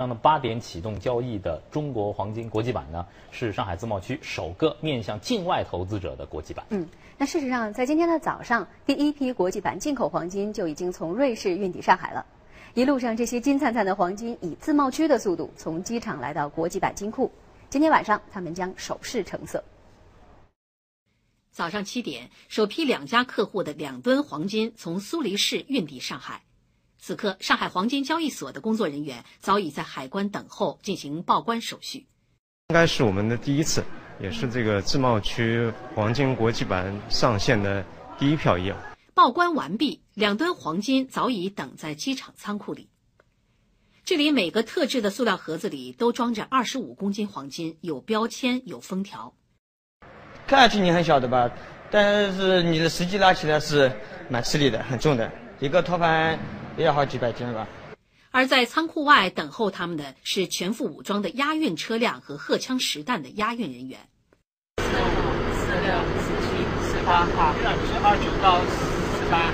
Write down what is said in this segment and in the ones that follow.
上的八点启动交易的中国黄金国际版呢，是上海自贸区首个面向境外投资者的国际版。嗯，那事实上，在今天的早上，第一批国际版进口黄金就已经从瑞士运抵上海了。一路上，这些金灿灿的黄金以自贸区的速度从机场来到国际版金库。今天晚上，他们将首试成色。早上七点，首批两家客户的两吨黄金从苏黎世运抵上海。此刻，上海黄金交易所的工作人员早已在海关等候进行报关手续。应该是我们的第一次，也是这个自贸区黄金国际版上线的第一票业务。报关完毕，两吨黄金早已等在机场仓库里。这里每个特制的塑料盒子里都装着二十五公斤黄金，有标签，有封条。看上去你很小的吧，但是你的实际拉起来是蛮吃力的，很重的，一个托盘。也要好几百斤吧。而在仓库外等候他们的是全副武装的押运车辆和荷枪实弹的押运人员。四五、四六、四七、四八号，是二九到四八。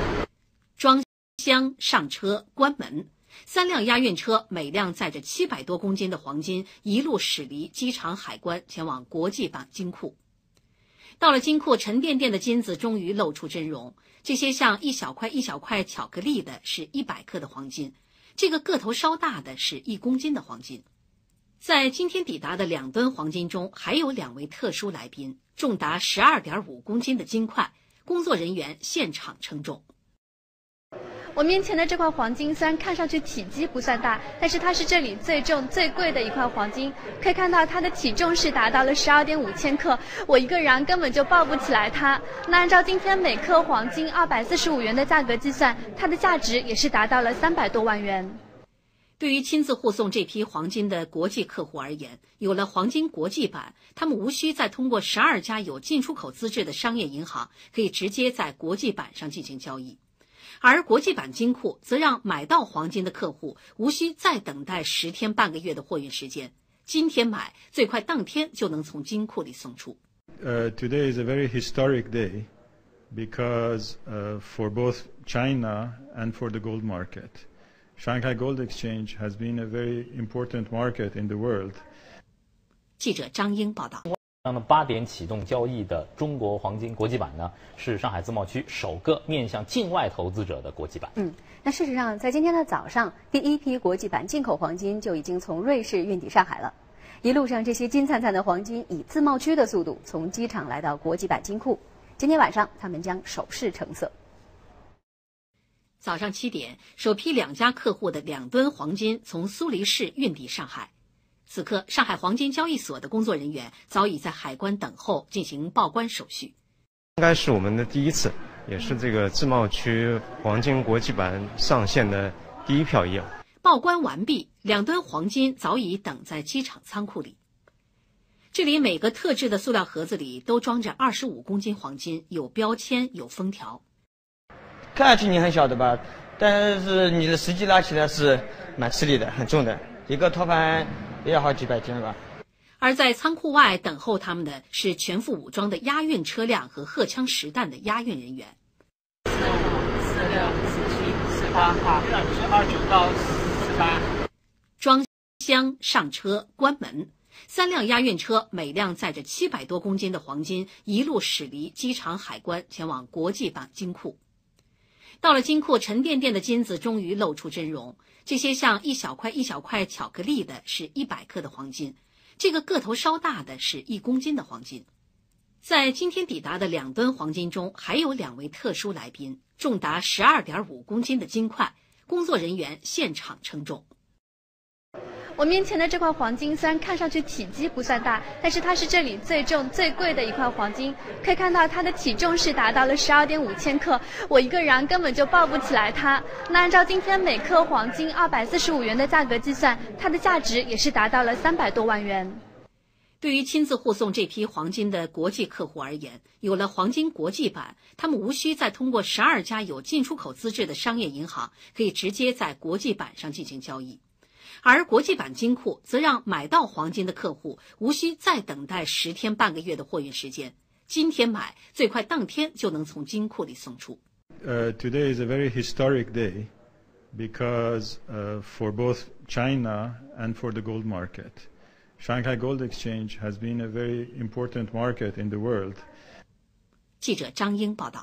装箱上车，关门。三辆押运车，每辆载着七百多公斤的黄金，一路驶离机场海关，前往国际版金库。到了金库，沉甸甸的金子终于露出真容。这些像一小块一小块巧克力的，是一百克的黄金；这个个头稍大的，是一公斤的黄金。在今天抵达的两吨黄金中，还有两位特殊来宾，重达十二点五公斤的金块，工作人员现场称重。我面前的这块黄金虽然看上去体积不算大，但是它是这里最重最贵的一块黄金。可以看到它的体重是达到了十二点五千克，我一个人根本就抱不起来它。那按照今天每克黄金二百四十五元的价格计算，它的价值也是达到了三百多万元。对于亲自护送这批黄金的国际客户而言，有了黄金国际版，他们无需再通过十二家有进出口资质的商业银行，可以直接在国际版上进行交易。而国际版金库则让买到黄金的客户无需再等待十天半个月的货运时间，今天买最快当天就能从金库里送出。Uh, today is a very historic day because uh, for both China and for the gold market. Shanghai Gold Exchange has been a very important market in the world. 记者张英报道。那么八点启动交易的中国黄金国际版呢，是上海自贸区首个面向境外投资者的国际版。嗯，那事实上，在今天的早上，第一批国际版进口黄金就已经从瑞士运抵上海了。一路上，这些金灿灿的黄金以自贸区的速度从机场来到国际版金库。今天晚上，他们将首试成色。早上七点，首批两家客户的两吨黄金从苏黎世运抵上海。此刻，上海黄金交易所的工作人员早已在海关等候进行报关手续。应该是我们的第一次，也是这个自贸区黄金国际版上线的第一票业务。报关完毕，两吨黄金早已等在机场仓库里。这里每个特制的塑料盒子里都装着二十五公斤黄金，有标签，有封条。看上去你很小的吧，但是你的实际拉起来是蛮吃力的，很重的，一个托盘。也要好几百斤吧。而在仓库外等候他们的是全副武装的押运车辆和荷枪实弹的押运人员。四五、四六、四七、四八号，是二九到四八。装箱上车，关门。三辆押运车，每辆载着七百多公斤的黄金，一路驶离机场海关，前往国际版金库。到了金库，沉甸甸的金子终于露出真容。这些像一小块一小块巧克力的，是一百克的黄金；这个个头稍大的，是一公斤的黄金。在今天抵达的两吨黄金中，还有两位特殊来宾，重达十二点五公斤的金块，工作人员现场称重。我面前的这块黄金虽然看上去体积不算大，但是它是这里最重最贵的一块黄金。可以看到它的体重是达到了十二点五千克，我一个人根本就抱不起来它。那按照今天每克黄金二百四十五元的价格计算，它的价值也是达到了三百多万元。对于亲自护送这批黄金的国际客户而言，有了黄金国际版，他们无需再通过十二家有进出口资质的商业银行，可以直接在国际版上进行交易。而国际版金库则让买到黄金的客户无需再等待十天半个月的货运时间，今天买最快当天就能从金库里送出。Uh, today is a very historic day because uh, for both China and for the gold market, Shanghai Gold Exchange has been a very important market in the world. 记者张英报道。